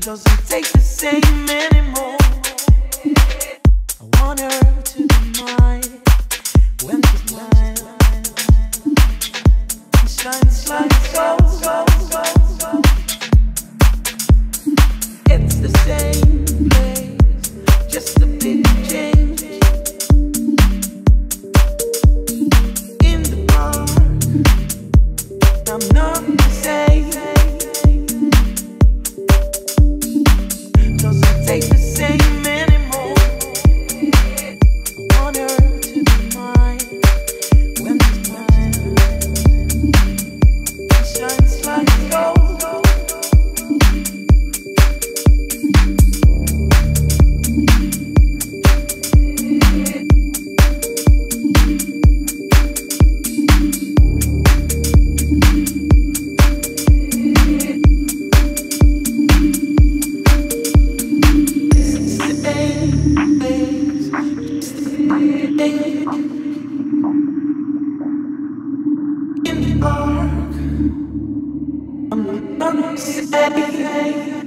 Doesn't take the same In the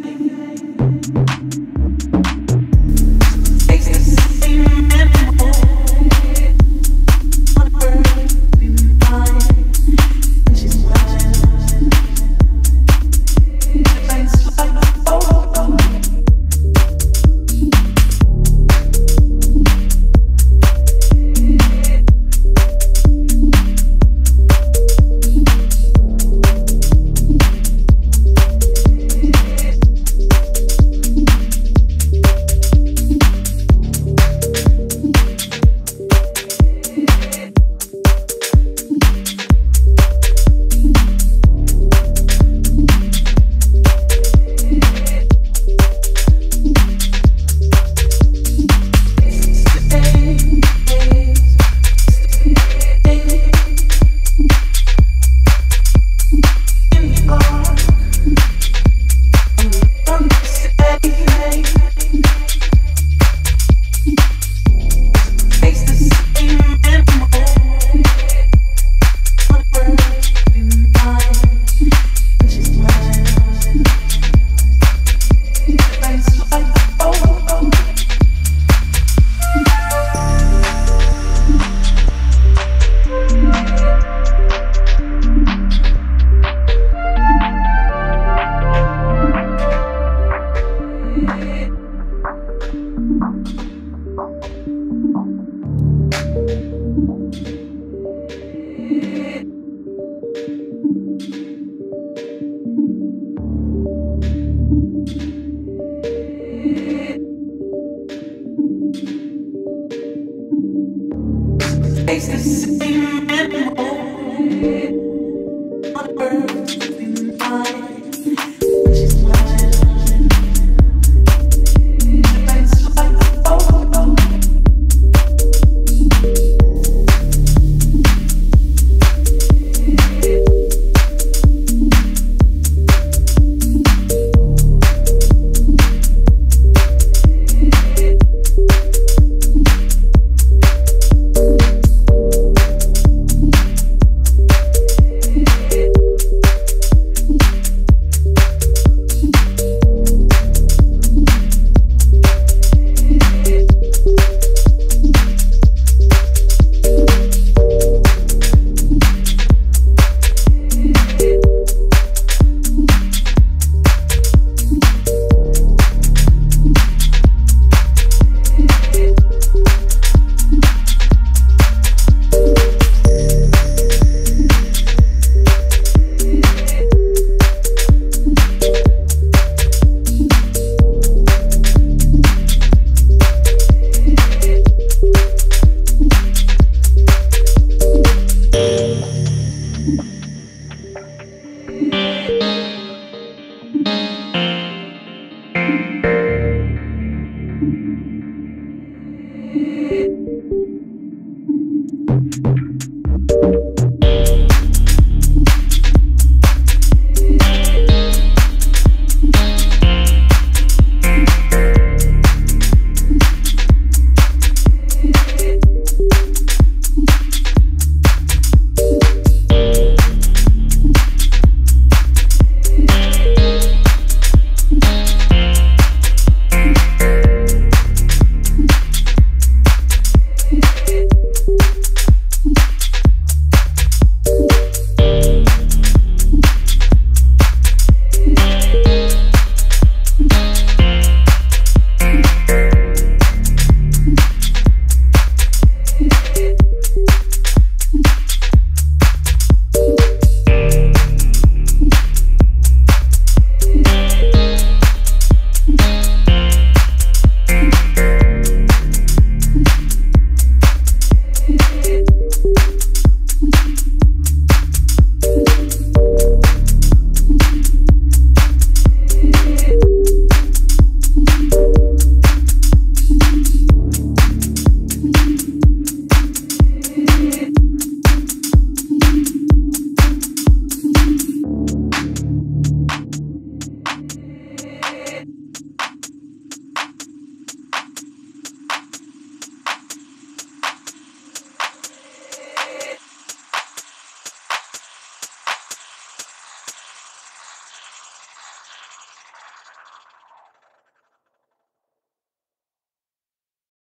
Yes.